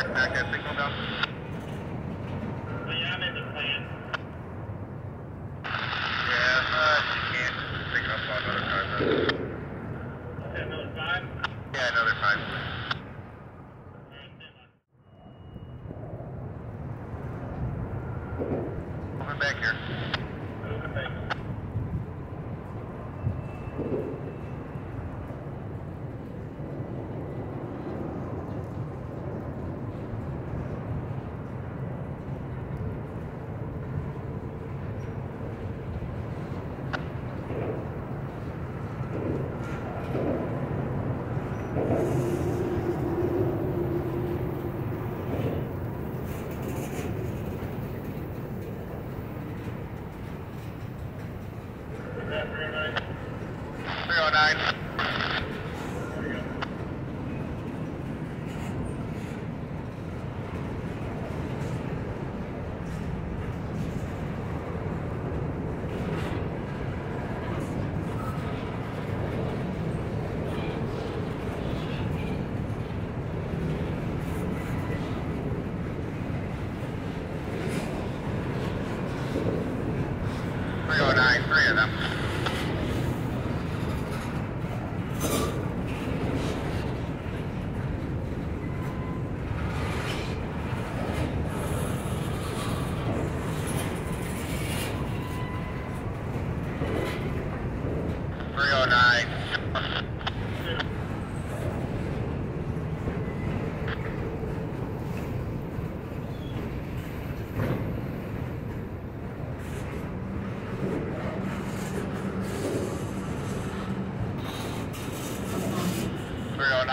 Back that signal down. Yeah, I'm in the plan. Yeah, uh, you can't pick up on another car. Okay, another five. Yeah, another five. Alright. Moving back here. enam.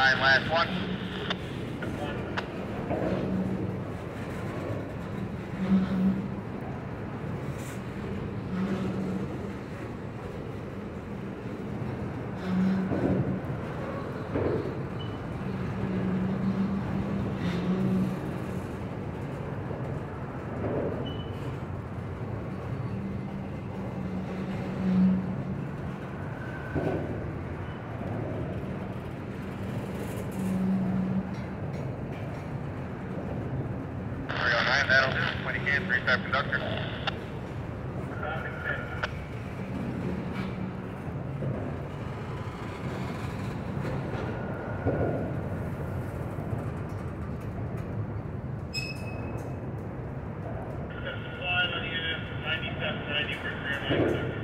Nine, last one. Three oh that'll do. Twenty can, three star conductor. Traffic 10. Got a slide on you, 9790 for 309.